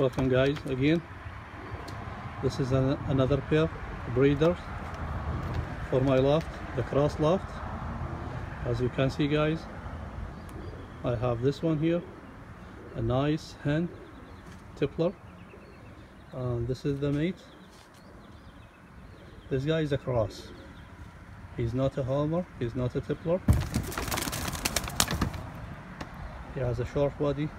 welcome guys again. This is an, another pair breeders for my loft the cross loft. As you can see guys I have this one here a nice hen tippler. And this is the mate. This guy is a cross. He's not a homer he's not a tippler. He has a short body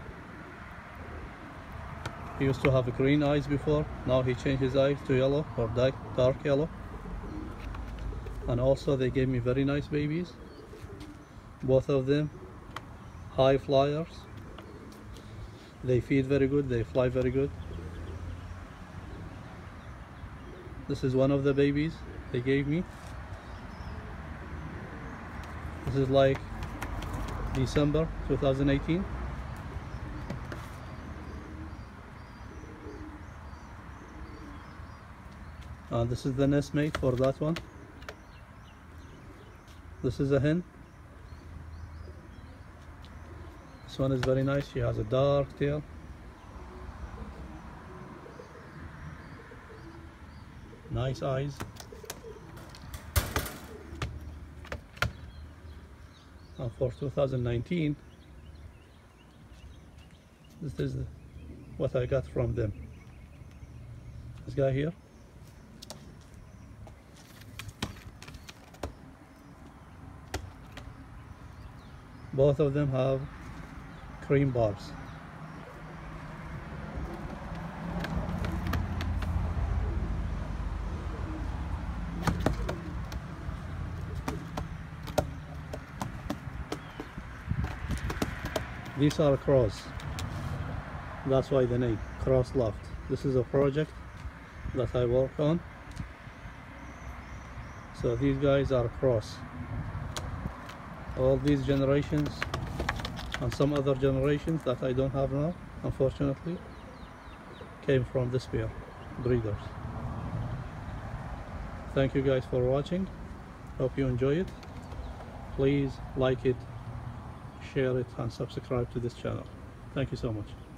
he used to have green eyes before. Now he changed his eyes to yellow or dark, dark yellow. And also they gave me very nice babies. Both of them high flyers. They feed very good they fly very good. This is one of the babies they gave me. This is like December 2018 and this is the nest mate for that one. This is a hen this one is very nice. She has a dark tail. Nice eyes. And for 2019 this is what I got from them. This guy here both of them have cream bars. These are cross. That's why the name cross loft. This is a project that I work on. So these guys are cross all these generations and some other generations that I don't have now unfortunately came from this pair breeders. Thank you guys for watching. Hope you enjoy it. Please like it share it and subscribe to this channel. Thank you so much